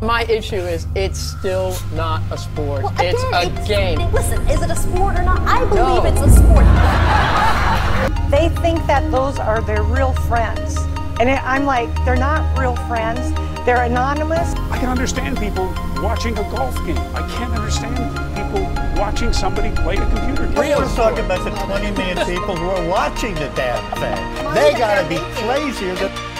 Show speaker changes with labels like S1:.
S1: My issue is it's still not a sport.
S2: Well,
S1: it's a
S2: it's-
S1: game.
S2: Listen, is it a sport or not? I believe
S1: No.
S2: it's a sport.
S3: They think that those are their real friends. And it, I'm like, they're not real friends. They're anonymous.
S4: I can understand people watching a golf game. I can't understand people watching somebody play a computer game.
S5: We're talking about the 20 million people who are watching the damn thing. They gotta be crazier than.